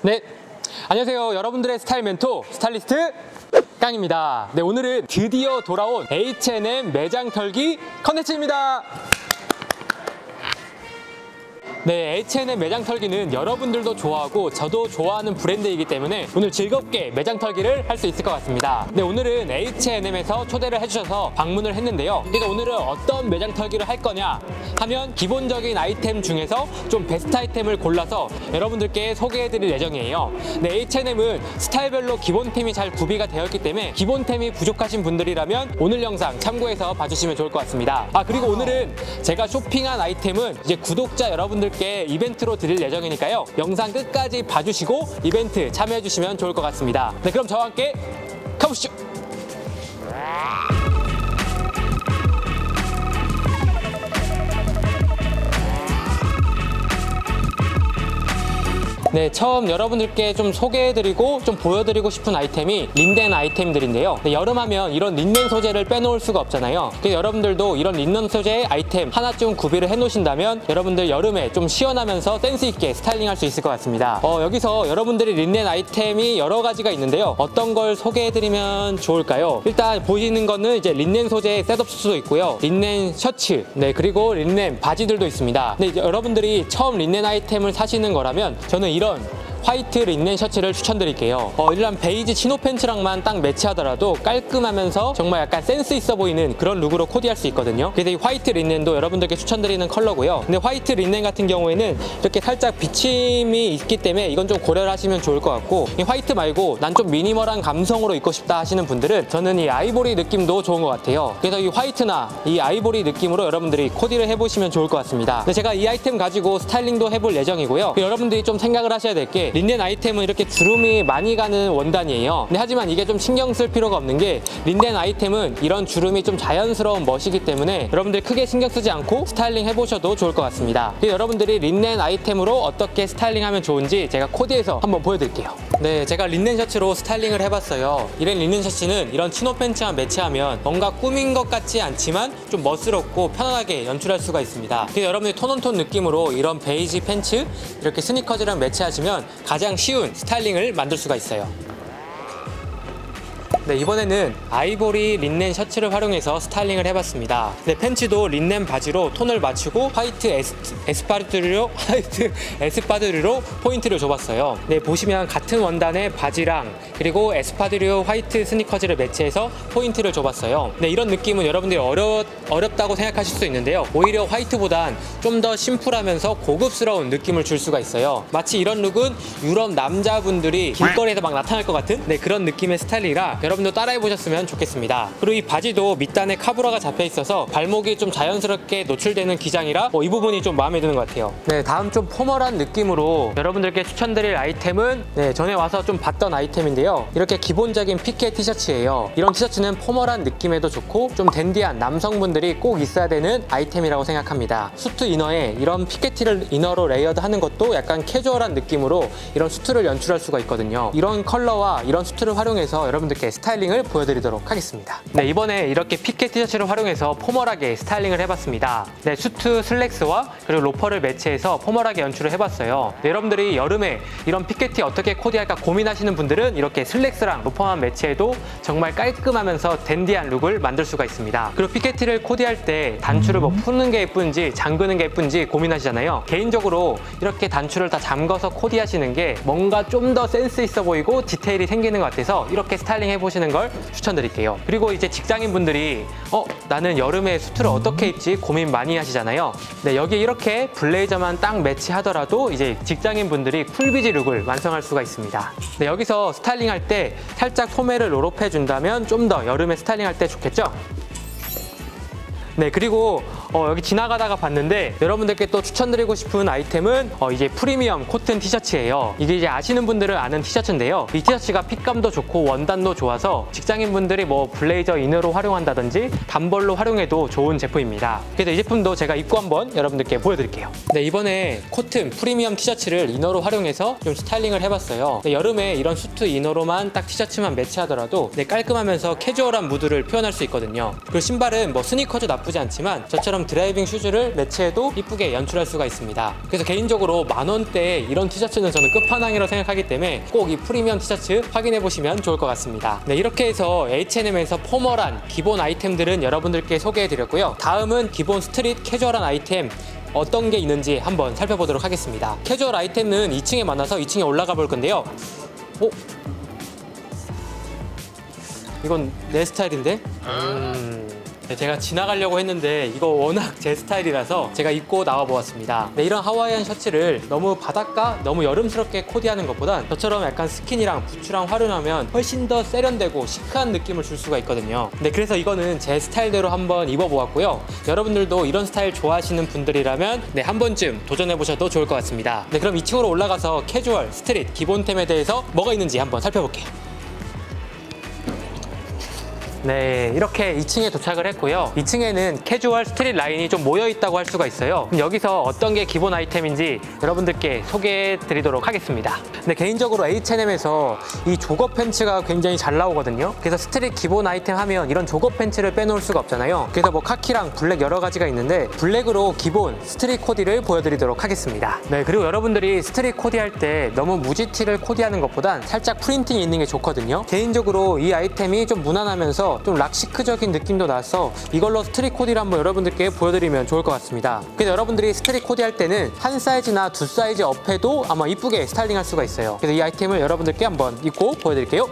네, 안녕하세요. 여러분들의 스타일 멘토 스타일리스트 깡입니다. 네, 오늘은 드디어 돌아온 H&M 매장 털기 컨텐츠입니다. 네, H&M 매장 털기는 여러분들도 좋아하고 저도 좋아하는 브랜드이기 때문에 오늘 즐겁게 매장 털기를 할 수 있을 것 같습니다. 네, 오늘은 H&M에서 초대를 해주셔서 방문을 했는데요. 그래서 오늘은 어떤 매장 털기를 할 거냐 하면 기본적인 아이템 중에서 좀 베스트 아이템을 골라서 여러분들께 소개해드릴 예정이에요. 네, H&M은 스타일별로 기본템이 잘 구비가 되어 있기 때문에 기본템이 부족하신 분들이라면 오늘 영상 참고해서 봐주시면 좋을 것 같습니다. 아, 그리고 오늘은 제가 쇼핑한 아이템은 이제 구독자 여러분들 께 이벤트로 드릴 예정이니까요. 영상 끝까지 봐주시고 이벤트 참여해주시면 좋을 것 같습니다. 네, 그럼 저와 함께 가보시죠. 네, 처음 여러분들께 좀 소개해드리고 좀 보여드리고 싶은 아이템이 린넨 아이템들인데요. 네, 여름하면 이런 린넨 소재를 빼놓을 수가 없잖아요. 그래서 여러분들도 이런 린넨 소재의 아이템 하나쯤 구비를 해놓으신다면 여러분들 여름에 좀 시원하면서 센스 있게 스타일링할 수 있을 것 같습니다. 어, 여기서 여러분들이 린넨 아이템이 여러 가지가 있는데요. 어떤 걸 소개해드리면 좋을까요? 일단 보시는 거는 이제 린넨 소재의 셋업 수트도 있고요. 린넨 셔츠, 네 그리고 린넨 바지들도 있습니다. 근데 여러분들이 처음 린넨 아이템을 사시는 거라면 저는 이런 이런 화이트 린넨 셔츠를 추천드릴게요. 어, 일단 베이지 치노 팬츠랑만 딱 매치하더라도 깔끔하면서 정말 약간 센스 있어 보이는 그런 룩으로 코디할 수 있거든요. 그래서 이 화이트 린넨도 여러분들께 추천드리는 컬러고요. 근데 화이트 린넨 같은 경우에는 이렇게 살짝 비침이 있기 때문에 이건 좀 고려를 하시면 좋을 것 같고 이 화이트 말고 난 좀 미니멀한 감성으로 입고 싶다 하시는 분들은 저는 이 아이보리 느낌도 좋은 것 같아요. 그래서 이 화이트나 이 아이보리 느낌으로 여러분들이 코디를 해보시면 좋을 것 같습니다. 제가 이 아이템 가지고 스타일링도 해볼 예정이고요. 여러분들이 좀 생각을 하셔야 될게 린넨 아이템은 이렇게 주름이 많이 가는 원단이에요. 근데 하지만 이게 좀 신경 쓸 필요가 없는 게 린넨 아이템은 이런 주름이 좀 자연스러운 멋이기 때문에 여러분들 크게 신경 쓰지 않고 스타일링 해보셔도 좋을 것 같습니다. 여러분들이 린넨 아이템으로 어떻게 스타일링하면 좋은지 제가 코디해서 한번 보여드릴게요. 네, 제가 린넨 셔츠로 스타일링을 해봤어요. 이런 린넨 셔츠는 이런 치노 팬츠와 매치하면 뭔가 꾸민 것 같지 않지만 좀 멋스럽고 편안하게 연출할 수가 있습니다. 그래서 여러분이 톤온톤 느낌으로 이런 베이지 팬츠 이렇게 스니커즈랑 매치하시면 가장 쉬운 스타일링을 만들 수가 있어요. 네, 이번에는 아이보리 린넨 셔츠를 활용해서 스타일링을 해봤습니다. 네, 팬츠도 린넨 바지로 톤을 맞추고 화이트 에스, 에스파르트로 화이트 에스파드르로 포인트를 줘봤어요. 네, 보시면 같은 원단의 바지랑 그리고 에스파드르 화이트 스니커즈를 매치해서 포인트를 줘봤어요. 네, 이런 느낌은 여러분들이 어려, 어렵다고 생각하실 수 있는데요. 오히려 화이트보단 좀 더 심플하면서 고급스러운 느낌을 줄 수가 있어요. 마치 이런 룩은 유럽 남자분들이 길거리에서 막 나타날 것 같은 네, 그런 느낌의 스타일이라 여러분 도 따라해 보셨으면 좋겠습니다. 그리고 이 바지도 밑단에 카브라가 잡혀 있어서 발목이 좀 자연스럽게 노출되는 기장이라 어, 이 부분이 좀 마음에 드는 것 같아요. 네, 다음 좀 포멀한 느낌으로 여러분들께 추천드릴 아이템은 네, 전에 와서 좀 봤던 아이템인데요. 이렇게 기본적인 피케 티셔츠예요. 이런 티셔츠는 포멀한 느낌에도 좋고 좀 댄디한 남성분들이 꼭 있어야 되는 아이템이라고 생각합니다. 수트 이너에 이런 피케티를 이너로 레이어드 하는 것도 약간 캐주얼한 느낌으로 이런 수트를 연출할 수가 있거든요. 이런 컬러와 이런 수트를 활용해서 여러분들께 스타일 링을 보여드리도록 하겠습니다. 네, 이번에 이렇게 피케 티셔츠를 활용해서 포멀하게 스타일링을 해봤습니다. 네, 수트 슬랙스와 그리고 로퍼를 매치해서 포멀하게 연출을 해봤어요. 네, 여러분들이 여름에 이런 피케티 어떻게 코디할까 고민하시는 분들은 이렇게 슬랙스랑 로퍼만 매치해도 정말 깔끔하면서 댄디한 룩을 만들 수가 있습니다. 그리고 피케티를 코디할 때 단추를 뭐 푸는 게 예쁜지 잠그는 게 예쁜지 고민하시잖아요. 개인적으로 이렇게 단추를 다 잠궈서 코디하시는 게 뭔가 좀 더 센스 있어 보이고 디테일이 생기는 것 같아서 이렇게 스타일링 해보시는 걸 추천드릴게요. 그리고 이제 직장인 분들이 어 나는 여름에 수트를 어떻게 입지 고민 많이 하시잖아요. 네 여기 이렇게 블레이저만 딱 매치하더라도 이제 직장인 분들이 쿨비즈 룩을 완성할 수가 있습니다. 네 여기서 스타일링 할 때 살짝 소매를 롤업해 준다면 좀 더 여름에 스타일링 할 때 좋겠죠? 네 그리고 어, 여기 지나가다가 봤는데 여러분들께 또 추천드리고 싶은 아이템은 어, 이제 프리미엄 코튼 티셔츠예요. 이게 이제 아시는 분들은 아는 티셔츠인데요. 이 티셔츠가 핏감도 좋고 원단도 좋아서 직장인 분들이 뭐 블레이저 이너로 활용한다든지 단벌로 활용해도 좋은 제품입니다. 그래서 이 제품도 제가 입고 한번 여러분들께 보여드릴게요. 네 이번에 코튼 프리미엄 티셔츠를 이너로 활용해서 좀 스타일링을 해봤어요. 네, 여름에 이런 수트 이너로만 딱 티셔츠만 매치하더라도 네, 깔끔하면서 캐주얼한 무드를 표현할 수 있거든요. 그리고 신발은 뭐 스니커즈 나쁘지 않지만 저처럼 이처럼 드라이빙 슈즈를 매치해도 이쁘게 연출할 수가 있습니다. 그래서 개인적으로 만 원대에 이런 티셔츠는 저는 끝판왕이라고 생각하기 때문에 꼭 이 프리미엄 티셔츠 확인해 보시면 좋을 것 같습니다. 네, 이렇게 해서 H&M에서 포멀한 기본 아이템들은 여러분들께 소개해 드렸고요. 다음은 기본 스트릿 캐주얼한 아이템 어떤 게 있는지 한번 살펴보도록 하겠습니다. 캐주얼 아이템은 2층에 많아서 2층에 올라가 볼 건데요. 오? 이건 내 스타일인데? 음... 네, 제가 지나가려고 했는데 이거 워낙 제 스타일이라서 제가 입고 나와 보았습니다. 네, 이런 하와이안 셔츠를 너무 바닷가, 너무 여름스럽게 코디하는 것보단 저처럼 약간 스키니랑 부츠랑 활용하면 훨씬 더 세련되고 시크한 느낌을 줄 수가 있거든요. 네, 그래서 이거는 제 스타일대로 한번 입어보았고요. 여러분들도 이런 스타일 좋아하시는 분들이라면 네, 한 번쯤 도전해보셔도 좋을 것 같습니다. 네, 그럼 2층으로 올라가서 캐주얼, 스트릿, 기본템에 대해서 뭐가 있는지 한번 살펴볼게요. 네, 이렇게 2층에 도착을 했고요. 2층에는 캐주얼 스트릿 라인이 좀 모여 있다고 할 수가 있어요. 여기서 어떤 게 기본 아이템인지 여러분들께 소개해 드리도록 하겠습니다. 근데 개인적으로 H&M에서 이 조거 팬츠가 굉장히 잘 나오거든요. 그래서 스트릿 기본 아이템 하면 이런 조거 팬츠를 빼놓을 수가 없잖아요. 그래서 뭐 카키랑 블랙 여러 가지가 있는데 블랙으로 기본 스트릿 코디를 보여드리도록 하겠습니다. 네, 그리고 여러분들이 스트릿 코디할 때 너무 무지티를 코디하는 것보단 살짝 프린팅이 있는 게 좋거든요. 개인적으로 이 아이템이 좀 무난하면서 좀 락시크적인 느낌도 나서 이걸로 스트릿 코디를 한번 여러분들께 보여드리면 좋을 것 같습니다. 그래서 여러분들이 스트릿 코디 할 때는 한 사이즈나 두 사이즈 업해도 아마 이쁘게 스타일링 할 수가 있어요. 그래서 이 아이템을 여러분들께 한번 입고 보여드릴게요.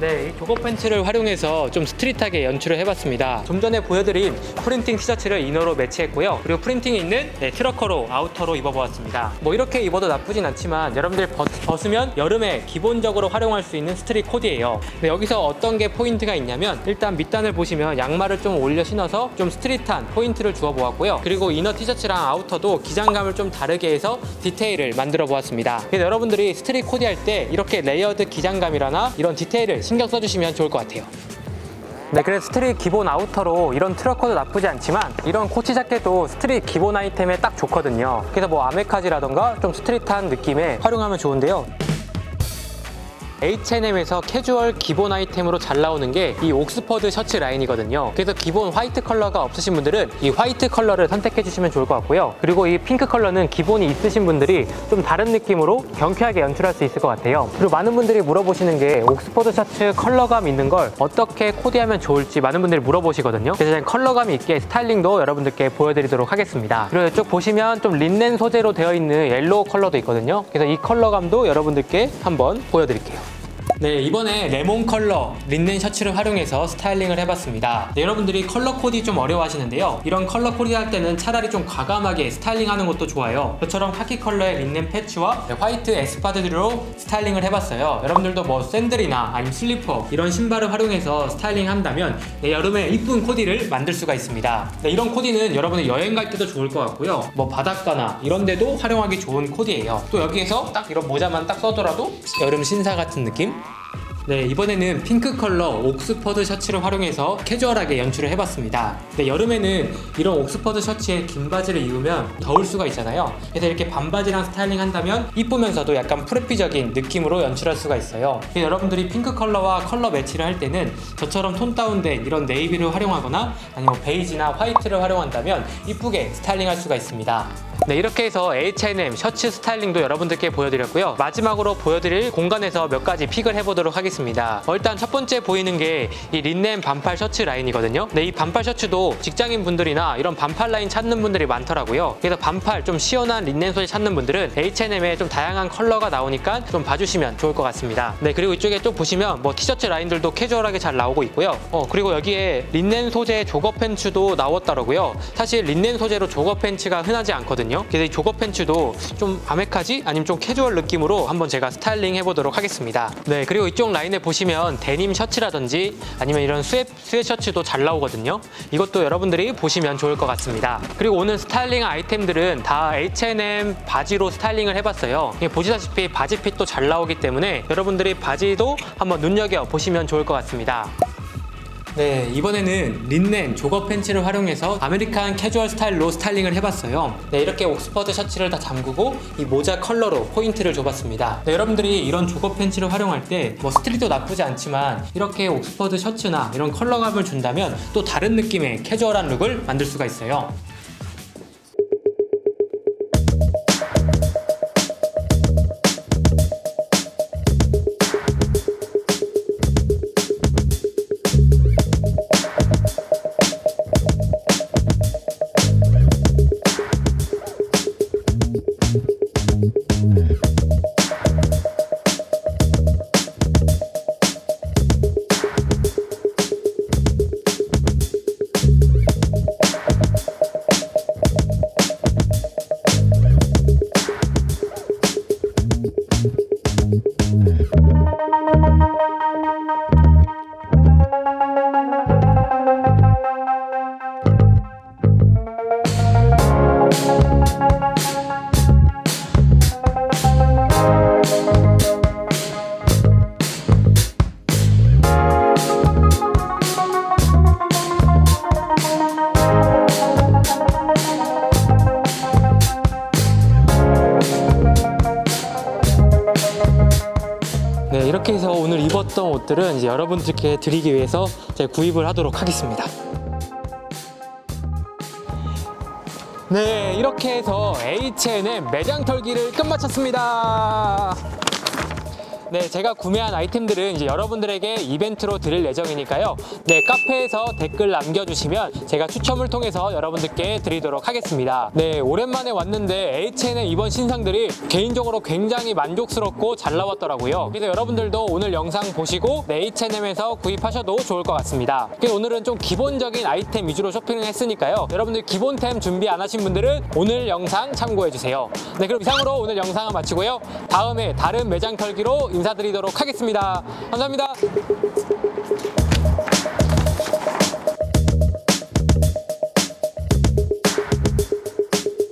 네, 이 jogger 팬츠를 활용해서 좀 street하게 연출을 해봤습니다. 좀 전에 보여드린 프린팅 티셔츠를 inner로 매치했고요. 그리고 프린팅이 있는 네, trucker로 outer로 입어보았습니다. 뭐 이렇게 입어도 나쁘진 않지만 여러분들 벗, 벗으면 여름에 기본적으로 활용할 수 있는 street 코디예요. 네, 여기서 어떤 게 포인트가 있냐면 일단 밑단을 보시면 양말을 좀 올려 신어서 좀 street한 포인트를 주어 보았고요. 그리고 inner 티셔츠랑 outer도 기장감을 좀 다르게 해서 디테일을 만들어 보았습니다. 여러분들이 street 코디할 때 이렇게 layered 기장감이라나 이런 디테일을 신경 써주시면 좋을 것 같아요. 네, 그래서 street 기본 outer로 이런 trucker도 나쁘지 않지만 이런 코치 자켓도 street 기본 아이템에 딱 좋거든요. 그래서 뭐 아메카지라던가 좀 street한 느낌에 활용하면 좋은데요. H&M에서 캐주얼 기본 아이템으로 잘 나오는 게 이 옥스퍼드 셔츠 라인이거든요. 그래서 기본 화이트 컬러가 없으신 분들은 이 화이트 컬러를 선택해 주시면 좋을 것 같고요. 그리고 이 핑크 컬러는 기본이 있으신 분들이 좀 다른 느낌으로 경쾌하게 연출할 수 있을 것 같아요. 그리고 많은 분들이 물어보시는 게 옥스퍼드 셔츠 컬러감 있는 걸 어떻게 코디하면 좋을지 많은 분들이 물어보시거든요. 그래서 컬러감이 있게 스타일링도 여러분들께 보여드리도록 하겠습니다. 그리고 이쪽 보시면 좀 린넨 소재로 되어 있는 옐로우 컬러도 있거든요. 그래서 이 컬러감도 여러분들께 한번 보여드릴게요. 네, 이번에 레몬 컬러 린넨 셔츠를 활용해서 스타일링을 해봤습니다. 네, 여러분들이 컬러 코디 좀 어려워 하시는데요. 이런 컬러 코디 할 때는 차라리 좀 과감하게 스타일링하는 것도 좋아요. 저처럼 카키 컬러의 린넨 팬츠와 네, 화이트 espadrille로 스타일링을 해봤어요. 여러분들도 뭐 샌들이나 아니면 슬리퍼 이런 신발을 활용해서 스타일링 한다면 네, 여름에 이쁜 코디를 만들 수가 있습니다. 네, 이런 코디는 여러분이 여행 갈 때도 좋을 것 같고요. 뭐 바닷가나 이런 데도 활용하기 좋은 코디예요. 또 여기에서 딱 이런 모자만 딱 써더라도 여름 신사 같은 느낌? 네, 이번에는 핑크 컬러 옥스퍼드 셔츠를 활용해서 캐주얼하게 연출을 해봤습니다. 네, 여름에는 이런 옥스퍼드 셔츠에 긴 바지를 입으면 더울 수가 있잖아요. 그래서 이렇게 반바지랑 스타일링 한다면 이쁘면서도 약간 preppy적인 느낌으로 연출할 수가 있어요. 여러분들이 핑크 컬러와 컬러 매치를 할 때는 저처럼 톤 다운된 이런 네이비를 활용하거나 아니면 베이지나 화이트를 활용한다면 이쁘게 스타일링 할 수가 있습니다. 네, 이렇게 해서 H&M 셔츠 스타일링도 여러분들께 보여드렸고요. 마지막으로 보여드릴 공간에서 몇 가지 pick을 해보도록 하겠습니다. 어, 일단 첫 번째 보이는 게 이 린넨 반팔 셔츠 라인이거든요. 네, 이 반팔 셔츠도 직장인 분들이나 이런 반팔 라인 찾는 분들이 많더라고요. 그래서 반팔 좀 시원한 린넨 소재 찾는 분들은 H&M에 좀 다양한 컬러가 나오니까 좀 봐주시면 좋을 것 같습니다. 네, 그리고 이쪽에 또 보시면 뭐 티셔츠 라인들도 캐주얼하게 잘 나오고 있고요. 어, 그리고 여기에 린넨 소재 jogger 팬츠도 나왔더라고요. 사실 린넨 소재로 jogger 팬츠가 흔하지 않거든요. 그래서 이 jogger 팬츠도 좀 아메카지 아니면 좀 캐주얼 느낌으로 한번 제가 스타일링 해보도록 하겠습니다. 네, 그리고 이쪽 라인에 보시면 데님 셔츠라든지 아니면 이런 스웨, sweat 셔츠도 잘 나오거든요. 이것도 여러분들이 보시면 좋을 것 같습니다. 그리고 오늘 스타일링 아이템들은 다 H&M 바지로 스타일링을 해봤어요. 보시다시피 바지 핏도 잘 나오기 때문에 여러분들이 바지도 한번 눈여겨 보시면 좋을 것 같습니다. 네, 이번에는 린넨 jogger 팬츠를 활용해서 아메리칸 캐주얼 스타일로 스타일링을 해봤어요. 네, 이렇게 옥스퍼드 셔츠를 다 잠그고 이 모자 컬러로 포인트를 줘봤습니다. 네, 여러분들이 이런 jogger 팬츠를 활용할 때 뭐 street도 나쁘지 않지만 이렇게 옥스퍼드 셔츠나 이런 컬러감을 준다면 또 다른 느낌의 캐주얼한 룩을 만들 수가 있어요. 옷들은 이제 여러분들께 드리기 위해서 제가 구입을 하도록 하겠습니다. 네, 이렇게 해서 H&M 매장 털기를 끝마쳤습니다. 네, 제가 구매한 아이템들은 이제 여러분들에게 이벤트로 드릴 예정이니까요. 네, 카페에서 댓글 남겨주시면 제가 추첨을 통해서 여러분들께 드리도록 하겠습니다. 네, 오랜만에 왔는데 H&M 이번 신상들이 개인적으로 굉장히 만족스럽고 잘 나왔더라고요. 그래서 여러분들도 오늘 영상 보시고 네, H&M에서 구입하셔도 좋을 것 같습니다. 오늘은 좀 기본적인 아이템 위주로 쇼핑을 했으니까요. 여러분들 기본템 준비 안 하신 분들은 오늘 영상 참고해주세요. 네, 그럼 이상으로 오늘 영상을 마치고요. 다음에 다른 매장 털기로 인사드리도록 하겠습니다. 감사합니다.